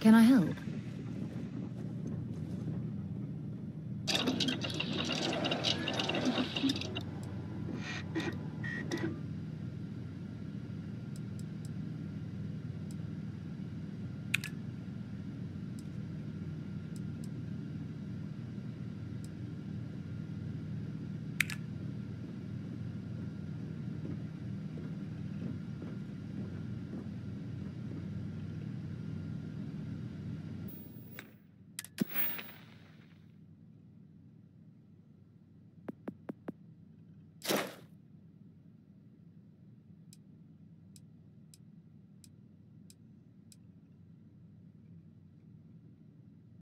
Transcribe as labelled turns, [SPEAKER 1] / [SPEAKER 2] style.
[SPEAKER 1] Can I help?